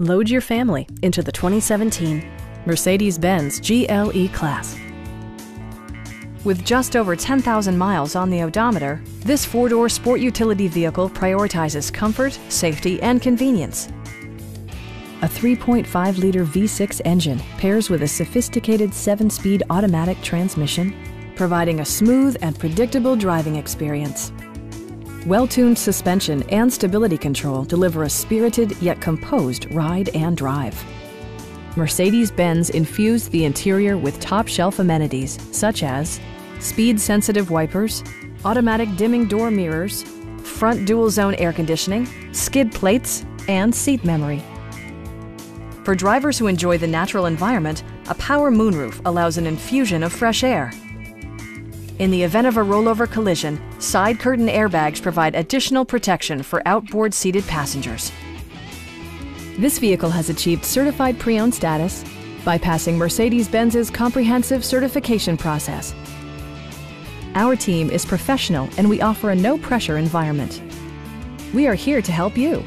Load your family into the 2017 Mercedes-Benz GLE Class. With just over 10,000 miles on the odometer, this four-door sport utility vehicle prioritizes comfort, safety, and convenience. A 3.5-liter V6 engine pairs with a sophisticated 7-speed automatic transmission, providing a smooth and predictable driving experience. Well-tuned suspension and stability control deliver a spirited yet composed ride and drive. Mercedes-Benz infused the interior with top-shelf amenities such as speed-sensitive wipers, automatic dimming door mirrors, front dual-zone air conditioning, skid plates, and seat memory. For drivers who enjoy the natural environment, a power moonroof allows an infusion of fresh air. In the event of a rollover collision, side curtain airbags provide additional protection for outboard seated passengers. This vehicle has achieved certified pre-owned status by passing Mercedes-Benz's comprehensive certification process. Our team is professional and we offer a no-pressure environment. We are here to help you.